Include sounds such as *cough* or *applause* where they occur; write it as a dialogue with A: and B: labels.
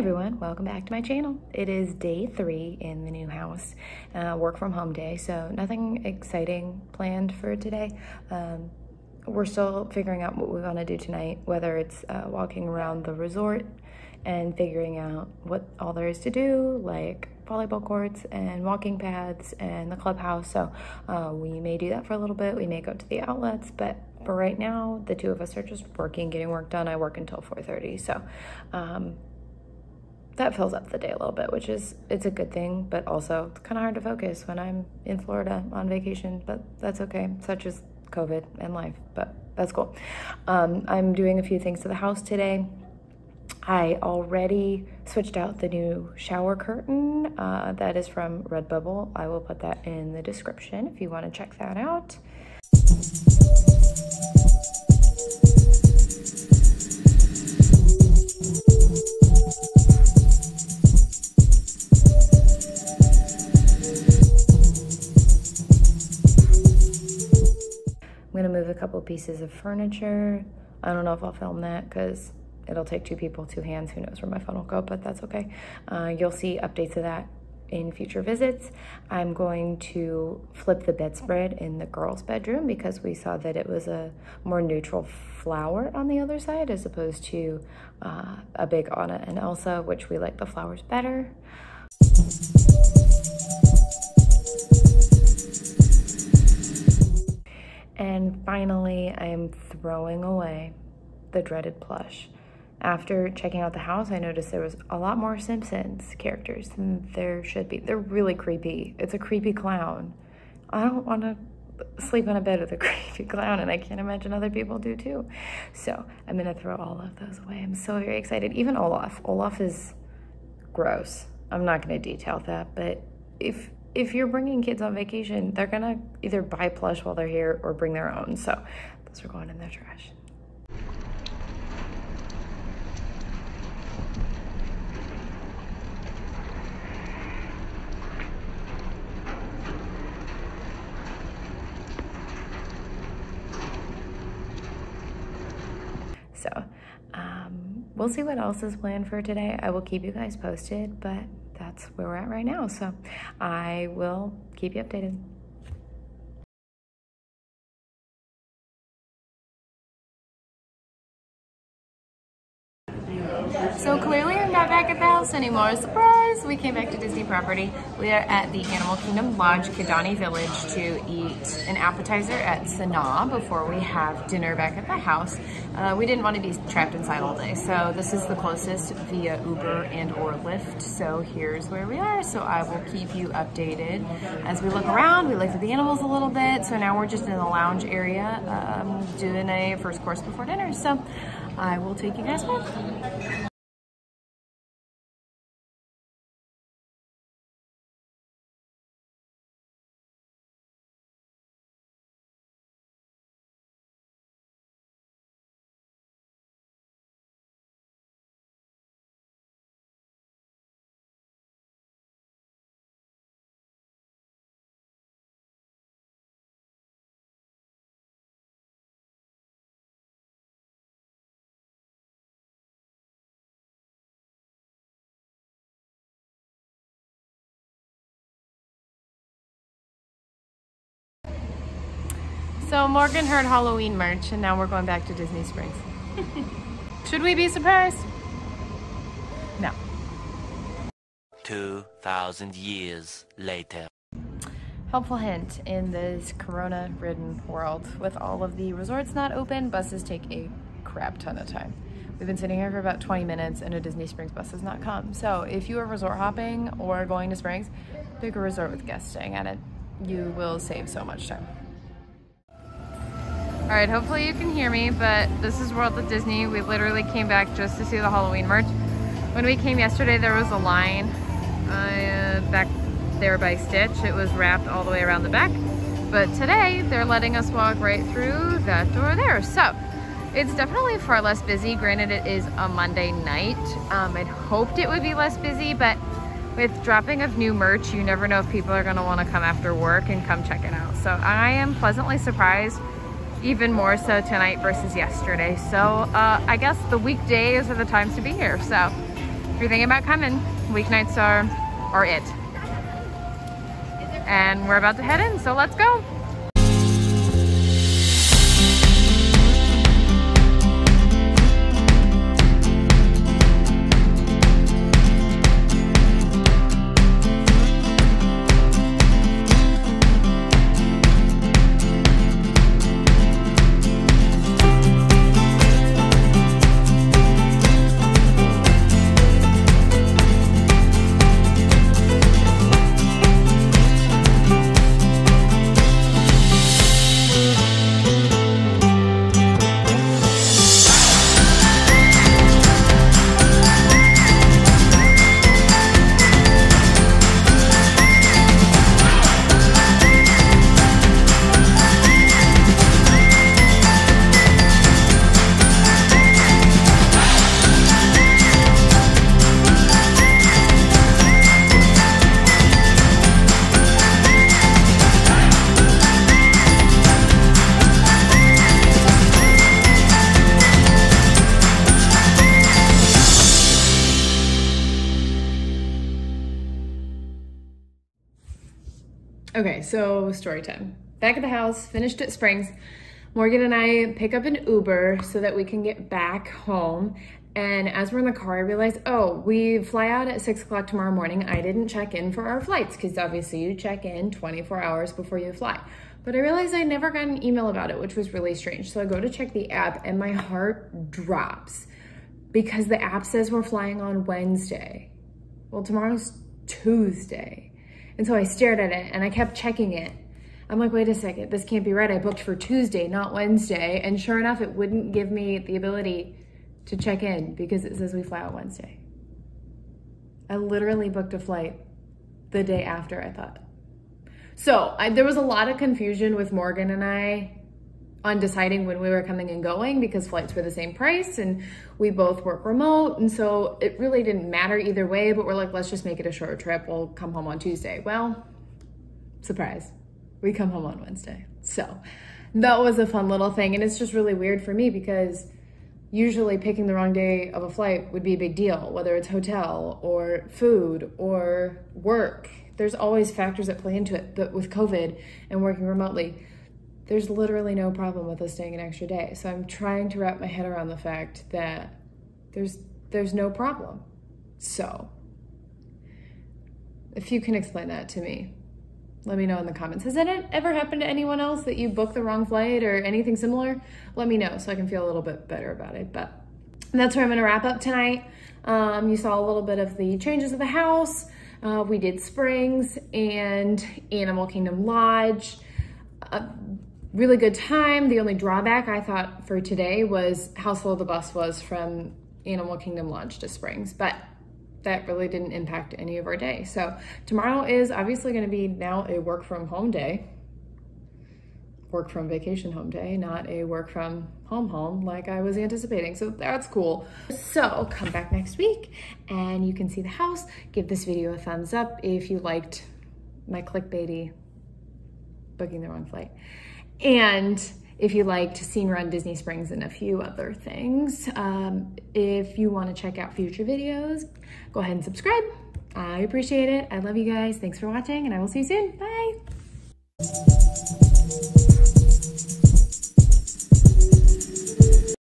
A: everyone, welcome back to my channel. It is day three in the new house, uh, work from home day, so nothing exciting planned for today. Um, we're still figuring out what we want to do tonight, whether it's uh, walking around the resort and figuring out what all there is to do, like volleyball courts and walking paths and the clubhouse. So uh, we may do that for a little bit. We may go to the outlets, but for right now, the two of us are just working, getting work done. I work until 4.30, so um, that fills up the day a little bit, which is, it's a good thing, but also it's kind of hard to focus when I'm in Florida on vacation, but that's okay. Such as COVID and life, but that's cool. Um, I'm doing a few things to the house today. I already switched out the new shower curtain uh, that is from Redbubble. I will put that in the description if you want to check that out. Couple pieces of furniture. I don't know if I'll film that because it'll take two people, two hands. Who knows where my phone will go, but that's okay. Uh, you'll see updates of that in future visits. I'm going to flip the bedspread in the girls' bedroom because we saw that it was a more neutral flower on the other side as opposed to uh, a big Anna and Elsa, which we like the flowers better. And finally, I am throwing away the dreaded plush. After checking out the house, I noticed there was a lot more Simpsons characters than there should be. They're really creepy. It's a creepy clown. I don't want to sleep in a bed with a *laughs* creepy clown and I can't imagine other people do too. So I'm gonna throw all of those away. I'm so very excited. Even Olaf. Olaf is gross. I'm not gonna detail that, but if if you're bringing kids on vacation, they're gonna either buy plush while they're here or bring their own. So those are going in the trash. So um, we'll see what else is planned for today. I will keep you guys posted, but that's where we're at right now. So I will keep you updated. So clearly I'm not back at the house anymore. Surprise! We came back to Disney property. We are at the Animal Kingdom Lodge, Kidani Village to eat an appetizer at Sanaa before we have dinner back at the house. Uh, we didn't want to be trapped inside all day, so this is the closest via Uber and or Lyft. So here's where we are. So I will keep you updated as we look around. We looked at the animals a little bit. So now we're just in the lounge area um, doing a first course before dinner. So I will take you guys with. So Morgan heard Halloween merch and now we're going back to Disney Springs. *laughs* Should we be surprised? No.
B: 2,000 years later.
A: Helpful hint, in this corona-ridden world, with all of the resorts not open, buses take a crap ton of time. We've been sitting here for about 20 minutes and a Disney Springs bus has not come. So if you are resort hopping or going to Springs, pick a resort with guests staying at it. You will save so much time. All right, hopefully you can hear me, but this is World of Disney. We literally came back just to see the Halloween merch. When we came yesterday, there was a line uh, back there by Stitch. It was wrapped all the way around the back. But today, they're letting us walk right through that door there. So, it's definitely far less busy. Granted, it is a Monday night. Um, I'd hoped it would be less busy, but with dropping of new merch, you never know if people are gonna wanna come after work and come check it out. So I am pleasantly surprised even more so tonight versus yesterday. So uh, I guess the weekdays are the times to be here. So If you're thinking about coming, weeknights are, are it. And we're about to head in, so let's go. So story time. Back at the house, finished at Springs. Morgan and I pick up an Uber so that we can get back home. And as we're in the car, I realize, oh, we fly out at six o'clock tomorrow morning. I didn't check in for our flights because obviously you check in 24 hours before you fly. But I realized I never got an email about it, which was really strange. So I go to check the app and my heart drops because the app says we're flying on Wednesday. Well, tomorrow's Tuesday. And so I stared at it and I kept checking it. I'm like, wait a second, this can't be right. I booked for Tuesday, not Wednesday. And sure enough, it wouldn't give me the ability to check in because it says we fly out Wednesday. I literally booked a flight the day after I thought. So I, there was a lot of confusion with Morgan and I on deciding when we were coming and going because flights were the same price and we both work remote. And so it really didn't matter either way, but we're like, let's just make it a short trip. We'll come home on Tuesday. Well, surprise, we come home on Wednesday. So that was a fun little thing. And it's just really weird for me because usually picking the wrong day of a flight would be a big deal, whether it's hotel or food or work. There's always factors that play into it. But with COVID and working remotely, there's literally no problem with us staying an extra day. So I'm trying to wrap my head around the fact that there's there's no problem. So if you can explain that to me, let me know in the comments. Has that ever happened to anyone else that you booked the wrong flight or anything similar? Let me know so I can feel a little bit better about it. But that's where I'm gonna wrap up tonight. Um, you saw a little bit of the changes of the house. Uh, we did Springs and Animal Kingdom Lodge. Uh, really good time. The only drawback I thought for today was how slow the bus was from Animal Kingdom Lodge to Springs, but that really didn't impact any of our day. So tomorrow is obviously gonna be now a work from home day, work from vacation home day, not a work from home home like I was anticipating. So that's cool. So come back next week and you can see the house. Give this video a thumbs up if you liked my clickbaity booking the wrong flight. And if you liked Scene Run Disney Springs and a few other things. Um, if you want to check out future videos, go ahead and subscribe. I appreciate it. I love you guys. Thanks for watching and I will see you soon. Bye.